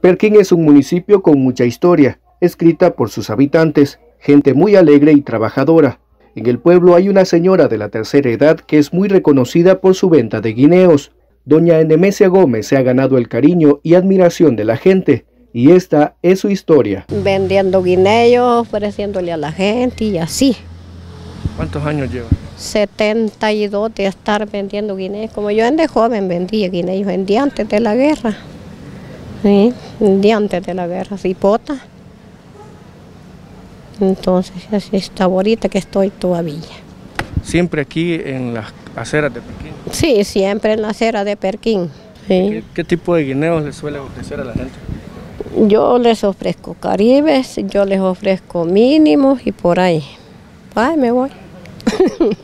Perquín es un municipio con mucha historia, escrita por sus habitantes, gente muy alegre y trabajadora. En el pueblo hay una señora de la tercera edad que es muy reconocida por su venta de guineos. Doña Enemesia Gómez se ha ganado el cariño y admiración de la gente, y esta es su historia. Vendiendo guineos, ofreciéndole a la gente y así. ¿Cuántos años lleva? 72 de estar vendiendo guineos. Como yo de joven vendía guineos, vendía antes de la guerra. Sí, vendía antes de la guerra, cipota. Entonces, así está ahorita que estoy todavía. ¿Siempre aquí en las aceras de Perquín? Sí, siempre en la acera de Perquín. Sí. ¿Qué, ¿Qué, tipo de guineos le suele ofrecer a la gente? Yo les ofrezco caribes, yo les ofrezco mínimos y por ahí. Ay, me voy.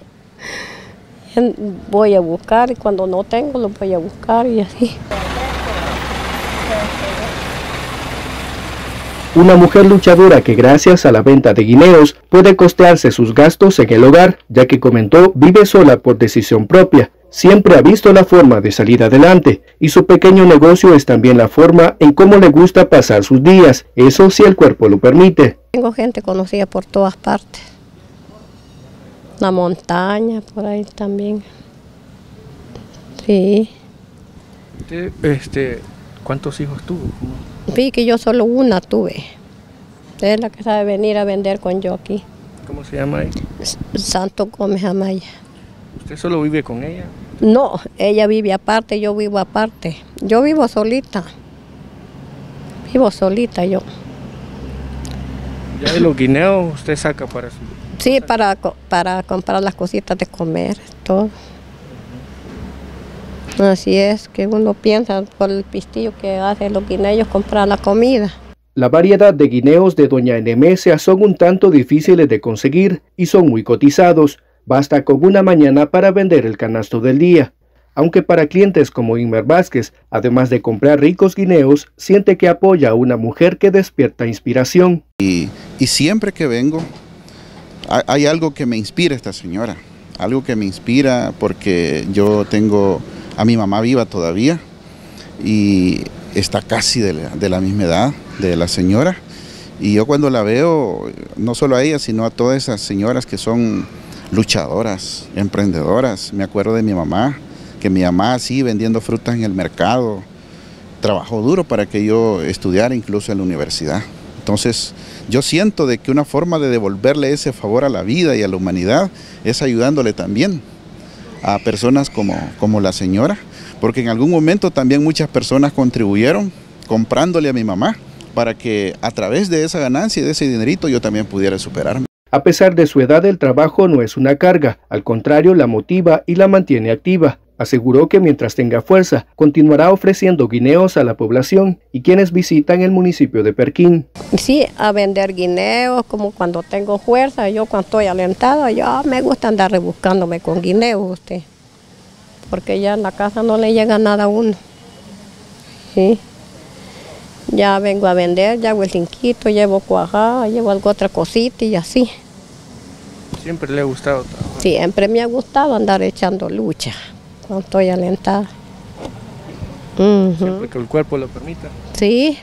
voy a buscar y cuando no tengo lo voy a buscar y así. Una mujer luchadora que gracias a la venta de guineos puede costearse sus gastos en el hogar, ya que comentó vive sola por decisión propia. Siempre ha visto la forma de salir adelante y su pequeño negocio es también la forma en cómo le gusta pasar sus días, eso si el cuerpo lo permite. Tengo gente conocida por todas partes. La montaña, por ahí también. Sí. ¿Usted, este, cuántos hijos tuvo? Vi que yo solo una tuve. Es la que sabe venir a vender con yo aquí. ¿Cómo se llama ahí? Santo Gómez Amaya. ¿Usted solo vive con ella? No, ella vive aparte, yo vivo aparte. Yo vivo solita. Vivo solita yo. ¿Ya de los guineos usted saca para su...? Sí, para, para comprar las cositas de comer, todo. Así es, que uno piensa por el pistillo que hace los guineos comprar la comida. La variedad de guineos de Doña Enemesia son un tanto difíciles de conseguir y son muy cotizados. Basta con una mañana para vender el canasto del día. Aunque para clientes como Inmer Vázquez, además de comprar ricos guineos, siente que apoya a una mujer que despierta inspiración. Y, y siempre que vengo, hay algo que me inspira esta señora, algo que me inspira porque yo tengo a mi mamá viva todavía y está casi de la, misma edad de la señora. Y yo cuando la veo, no solo a ella, sino a todas esas señoras que son luchadoras, emprendedoras. Me acuerdo de mi mamá, que mi mamá así vendiendo frutas en el mercado, trabajó duro para que yo estudiara incluso en la universidad. Entonces, yo siento de que una forma de devolverle ese favor a la vida y a la humanidad es ayudándole también a personas como, como la señora, porque en algún momento también muchas personas contribuyeron comprándole a mi mamá para que a través de esa ganancia y de ese dinerito yo también pudiera superarme. A pesar de su edad, el trabajo no es una carga, al contrario, la motiva y la mantiene activa. Aseguró que mientras tenga fuerza, continuará ofreciendo guineos a la población y quienes visitan el municipio de Perquín. Sí, a vender guineos, como cuando tengo fuerza, yo cuando estoy alentada, yo me gusta andar rebuscándome con guineos usted, porque ya en la casa no le llega nada a uno. Sí. Ya vengo a vender, ya hago el cinquito, llevo cuajada, llevo algo otra cosita y así. ¿Siempre le ha gustado trabajar? Siempre me ha gustado andar echando lucha cuando estoy alentada. Uh -huh. Siempre que el cuerpo lo permita. Sí,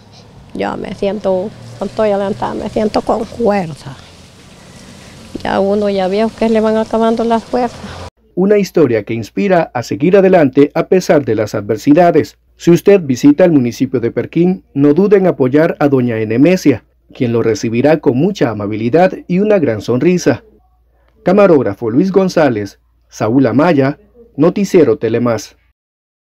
yo me siento, cuando estoy alentada, me siento con fuerza. Ya uno ya veo que le van acabando las fuerzas. Una historia que inspira a seguir adelante a pesar de las adversidades. Si usted visita el municipio de Perquín, no dude en apoyar a doña Enemesia, quien lo recibirá con mucha amabilidad y una gran sonrisa. Camarógrafo Luis González, Saúl Amaya, Noticiero Telemás.